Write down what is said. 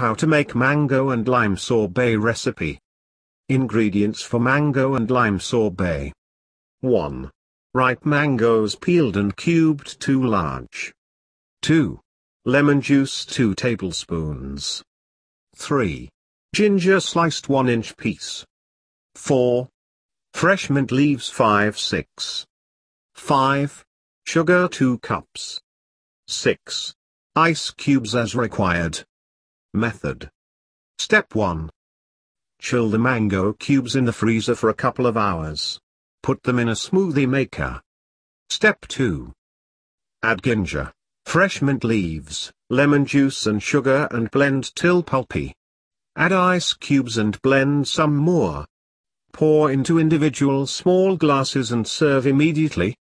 How to make mango and lime sorbet recipe. Ingredients for mango and lime sorbet. 1. Ripe mangoes peeled and cubed 2 large. 2. Lemon juice 2 tablespoons. 3. Ginger sliced 1 inch piece. 4. Fresh mint leaves 5 6. 5. Sugar 2 cups. 6. Ice cubes as required. Method. Step 1. Chill the mango cubes in the freezer for a couple of hours. Put them in a smoothie maker. Step 2. Add ginger, fresh mint leaves, lemon juice and sugar and blend till pulpy. Add ice cubes and blend some more. Pour into individual small glasses and serve immediately.